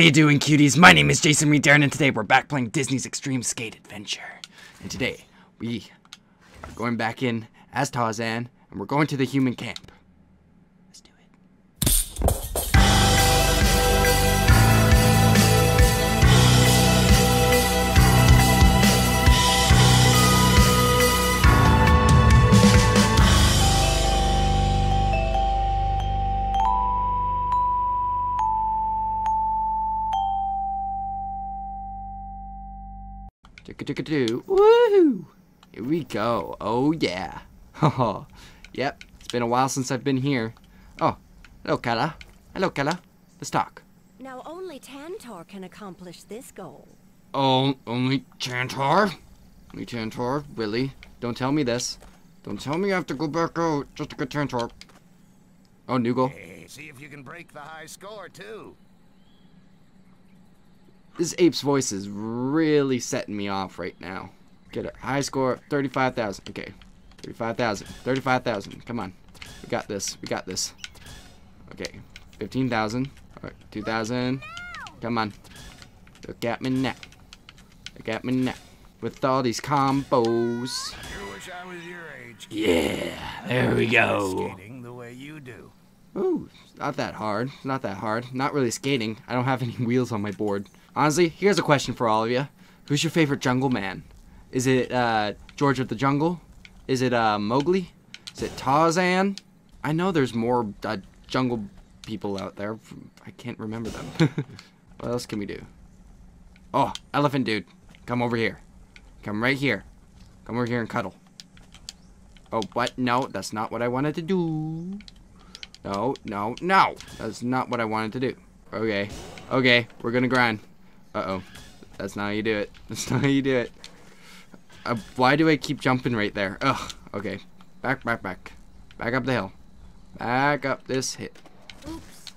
you doing, cuties? My name is Jason Reid Darin, and today we're back playing Disney's Extreme Skate Adventure. And today, we are going back in as Tarzan, and we're going to the human camp. Chicka-chicka-doo. Woohoo! Here we go. Oh, yeah. Oh, yep. It's been a while since I've been here. Oh, hello, Kala. Hello, Kala. Let's talk. Now only Tantor can accomplish this goal. Oh, only Tantor? Only Tantor? Really? Don't tell me this. Don't tell me I have to go back out just to get Tantor. Oh, new goal. Hey, see if you can break the high score, too. This ape's voice is really setting me off right now. Get a high score, 35,000. Okay, 35,000. 35,000. Come on. We got this. We got this. Okay, 15,000. Alright, 2,000. Come on. Look at me now. Look at me now. With all these combos. Sure wish I was your age. Yeah, there we go. Skating the way you do. Ooh, not that hard. Not that hard. Not really skating. I don't have any wheels on my board. Honestly, here's a question for all of you. Who's your favorite jungle man? Is it uh, George of the Jungle? Is it uh, Mowgli? Is it Tarzan? I know there's more uh, jungle people out there. I can't remember them. what else can we do? Oh, elephant dude. Come over here. Come right here. Come over here and cuddle. Oh, what? No, that's not what I wanted to do. No, no, no. That's not what I wanted to do. Okay. Okay, we're gonna grind. Uh-oh. That's not how you do it. That's not how you do it. Uh, why do I keep jumping right there? Ugh. Okay. Back, back, back. Back up the hill. Back up this hill. Oops.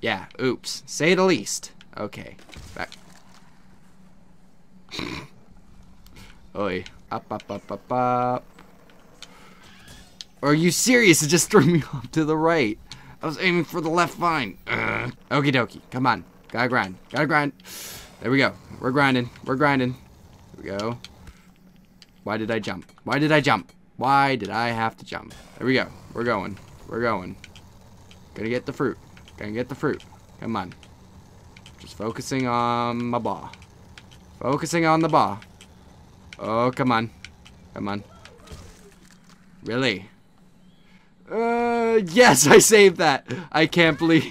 Yeah, oops. Say the least. Okay. Back. Oi. Up, up, up, up, up. Are you serious? It just threw me off to the right. I was aiming for the left vine. Ugh. Okie dokie. Come on. Gotta grind. Gotta grind. There we go. We're grinding. We're grinding. Here we go. Why did I jump? Why did I jump? Why did I have to jump? There we go. We're going. We're going. Gonna get the fruit. Gonna get the fruit. Come on. Just focusing on my ball. Focusing on the ball. Oh, come on. Come on. Really? Yes, I saved that. I can't believe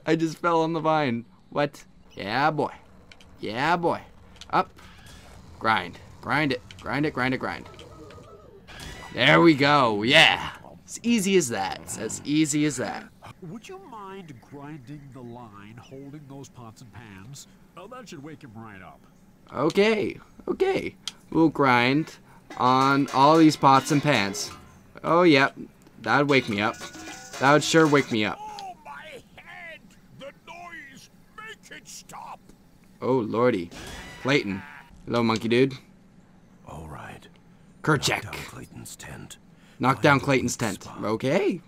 I just fell on the vine. What? Yeah, boy. Yeah, boy. Up. Grind. Grind it. Grind it, grind it, grind. There we go. Yeah. As easy as that. It's as easy as that. Would you mind grinding the line holding those pots and pans? Oh, that should wake him right up. Okay. Okay. We'll grind on all these pots and pans. Oh, yep. That'd wake me up. That would sure wake me up. Oh, my head! The noise! Make it stop! Oh, lordy. Clayton. Hello, monkey dude. All right. Kerchak. Down Clayton's tent. Knock Find down Clayton's tent. spot. Okay.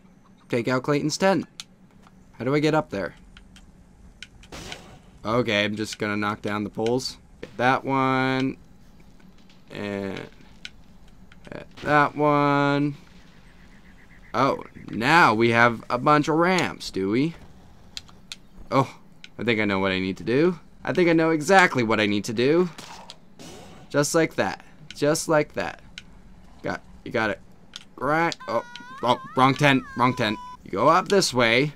Take out Clayton's tent. How do I get up there? Okay, I'm just gonna knock down the poles. Get that one. And get that one. Oh, now we have a bunch of ramps, do we? Oh, I think I know what I need to do. I think I know exactly what I need to do. Just like that. Just like that. Got you got it. Right. Oh, oh, wrong tent. Wrong tent. You go up this way.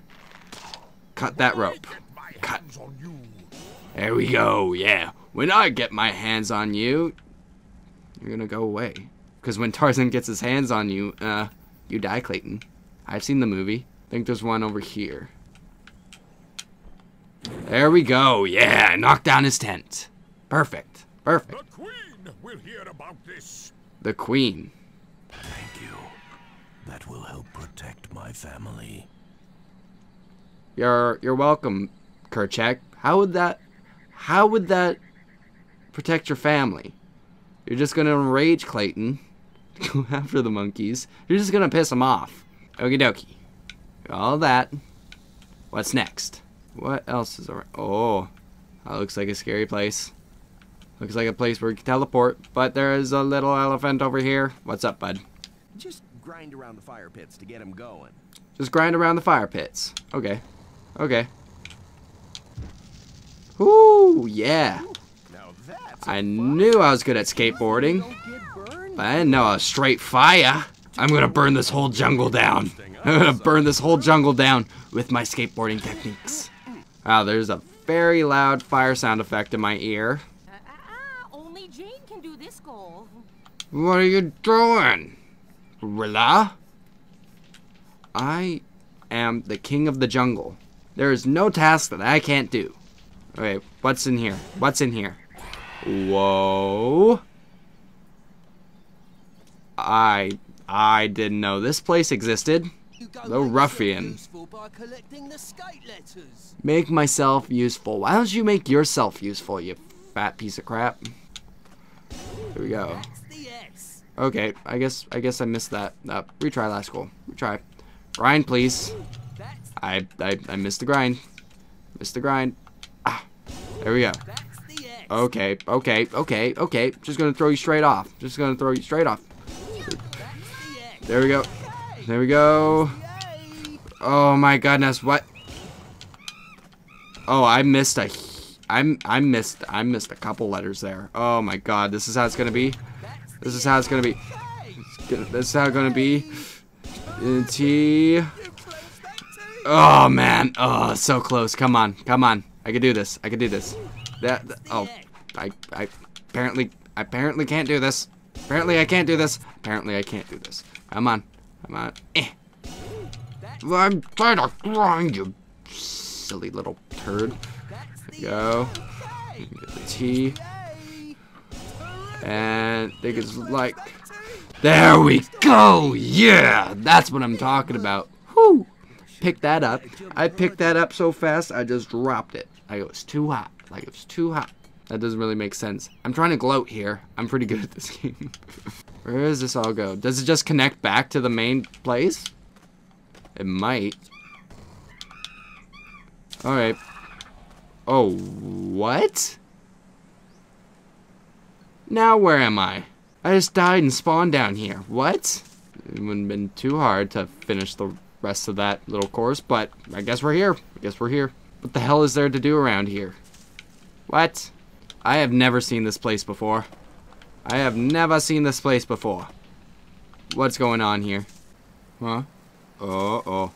Cut that rope. Cut. There we go. Yeah. When I get my hands on you, you're gonna go away. Because when Tarzan gets his hands on you, uh, you die, Clayton. I've seen the movie. I think there's one over here. There we go. Yeah, knock down his tent. Perfect. Perfect. The Queen will hear about this. The Queen. Thank you. That will help protect my family. You're you're welcome, Kerchak. How would that how would that protect your family? You're just gonna enrage Clayton, go after the monkeys. You're just gonna piss them off. Okie dokie. All that. What's next? What else is around? Oh, that looks like a scary place. Looks like a place where you can teleport, but there is a little elephant over here. What's up, bud? Just grind around the fire pits to get him going. Just grind around the fire pits. Okay. Okay. Ooh, yeah. Now that's a I knew I was good at skateboarding, Don't get burned. But I didn't know was straight fire. I'm gonna burn this whole jungle down. I'm gonna burn this whole jungle down with my skateboarding techniques. Wow, there's a very loud fire sound effect in my ear. Uh, uh, only Jane can do this goal. What are you doing? Rilla? I am the king of the jungle. There is no task that I can't do. Okay, what's in here? What's in here? Whoa. I I didn't know this place existed. The ruffian. Make myself useful. Why don't you make yourself useful, you fat piece of crap? Here we go. Okay, I guess I guess I missed that. Uh, retry last goal. Retry. Grind, please. I, I I missed the grind. Missed the grind. Ah, there we go. Okay, okay, okay, okay. Just gonna throw you straight off. Just gonna throw you straight off. There we go. There we go. Oh my goodness, what? Oh, I missed a. I'm I missed I missed a couple letters there. Oh my god, this is how it's gonna be. This is how it's gonna be. This is how it's gonna be. T. Oh man. Oh, so close. Come on. Come on. I can do this. I can do this. That- oh, I. I apparently. I apparently can't do this. Apparently I can't do this. Apparently I can't do this. Come on. Come on. Eh. I'm trying to grind you, silly little turd. Go. Get the T. And I think it's like. There we go! Yeah! That's what I'm talking about. Whew! Pick that up. I picked that up so fast, I just dropped it. Like it was too hot. Like it was too hot. That doesn't really make sense. I'm trying to gloat here. I'm pretty good at this game. Where does this all go? Does it just connect back to the main place? It might. Alright. Oh, what? Now where am I? I just died and spawned down here. What? It wouldn't have been too hard to finish the rest of that little course, but I guess we're here. I guess we're here. What the hell is there to do around here? What? I have never seen this place before. I have never seen this place before. What's going on here? Huh? Oh, oh.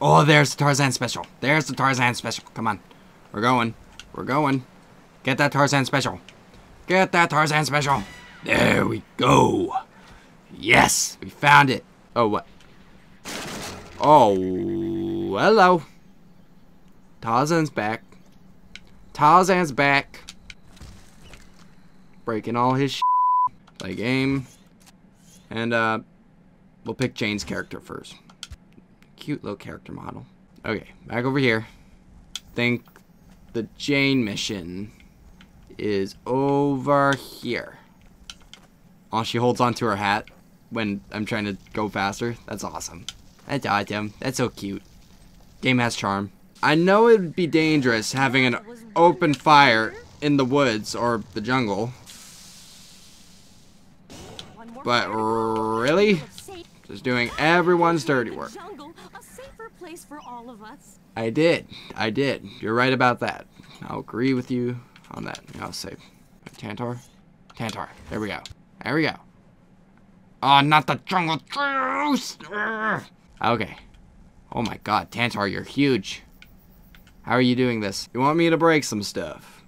Oh, there's the Tarzan special. There's the Tarzan special. Come on. We're going. We're going. Get that Tarzan special. Get that Tarzan special. There we go. Yes, we found it. Oh, what? Oh, hello. Tarzan's back. Tarzan's back. Breaking all his Play game. And, uh, we'll pick Jane's character first. Cute little character model. Okay, back over here. Think the Jane mission is over here. Oh, she holds onto her hat when I'm trying to go faster. That's awesome. That's awesome. That's so cute. Game has charm. I know it would be dangerous having an open fire in the woods or the jungle, but really? Just doing everyone's dirty work. I did. I did. You're right about that. I'll agree with you on that. I'll say Tantor. Tantor. There we go. There we go. Oh, not the jungle juice! Okay. Oh my god, Tantor, you're huge. How are you doing this? You want me to break some stuff?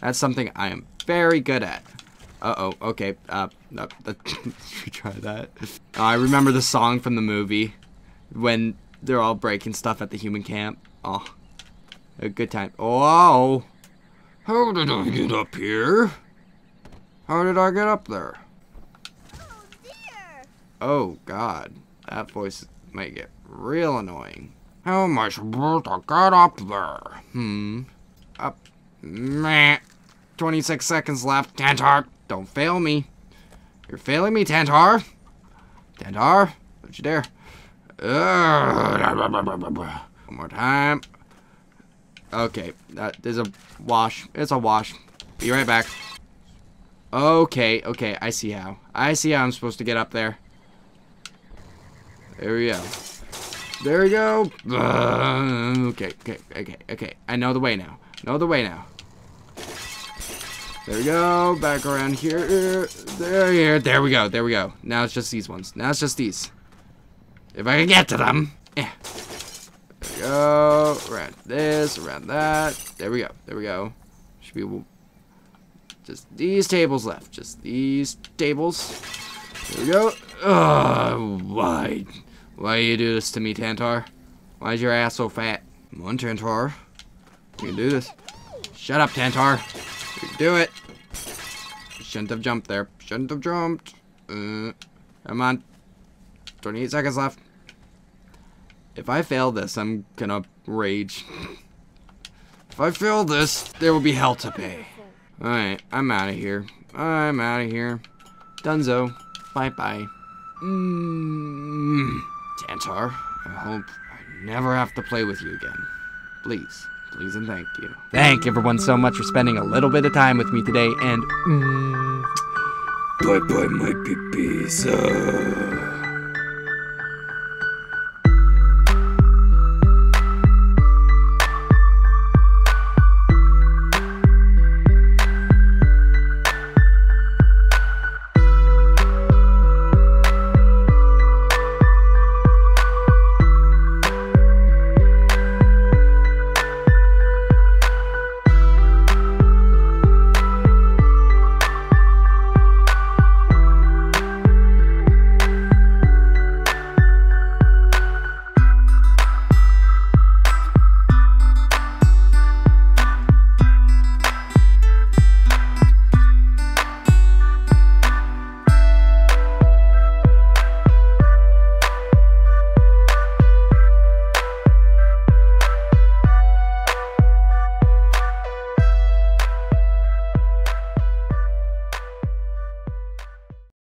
That's something I am very good at. Uh-oh, okay. Uh, no, let's that. Uh, I remember the song from the movie when they're all breaking stuff at the human camp. Oh, a good time. Oh, how did I get up here? How did I get up there? Oh, Oh God, that voice might get real annoying. How am I supposed to get up there? Hmm. Up. Meh. 26 seconds left. Tantor, don't fail me. You're failing me, Tantor. Tantor, don't you dare. Ugh. One more time. Okay, that there's a wash. It's a wash. Be right back. Okay, okay, I see how. I see how I'm supposed to get up there. There we go. There we go. Uh, okay, okay, okay, okay. I know the way now. Know the way now. There we go. Back around here. There, here. There we go. There we go. Now it's just these ones. Now it's just these. If I can get to them. Yeah. There we go. Around this. Around that. There we go. There we go. Should be just these tables left. Just these tables. There we go. Ugh, why? Why do you do this to me, Tantor? Why is your ass so fat? Come on, Tantor. You can do this. Shut up, Tantor. You do it. Shouldn't have jumped there. Shouldn't have jumped. Uh, come on. 28 seconds left. If I fail this, I'm gonna rage. If I fail this, there will be hell to pay. Alright, I'm out of here. I'm out of here. Dunzo. Bye-bye. Mmm. Tantor, I hope I never have to play with you again. Please. Please and thank you. Thank everyone so much for spending a little bit of time with me today, and... Mm, bye-bye, my peepees. Uh...